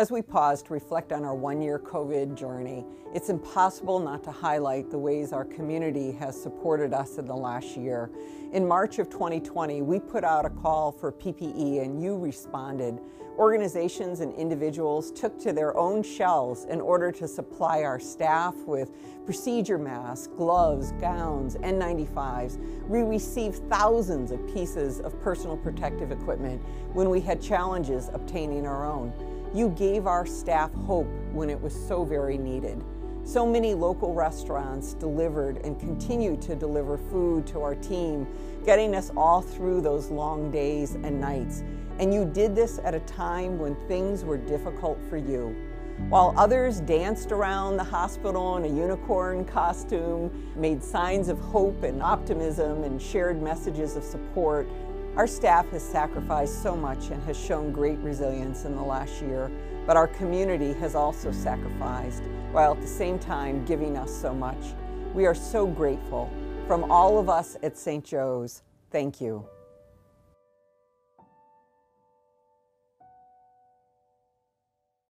As we pause to reflect on our one year COVID journey, it's impossible not to highlight the ways our community has supported us in the last year. In March of 2020, we put out a call for PPE and you responded. Organizations and individuals took to their own shelves in order to supply our staff with procedure masks, gloves, gowns, N95s. We received thousands of pieces of personal protective equipment when we had challenges obtaining our own. You gave our staff hope when it was so very needed. So many local restaurants delivered and continue to deliver food to our team, getting us all through those long days and nights. And you did this at a time when things were difficult for you. While others danced around the hospital in a unicorn costume, made signs of hope and optimism, and shared messages of support, our staff has sacrificed so much and has shown great resilience in the last year, but our community has also sacrificed while at the same time giving us so much. We are so grateful. From all of us at St. Joe's, thank you.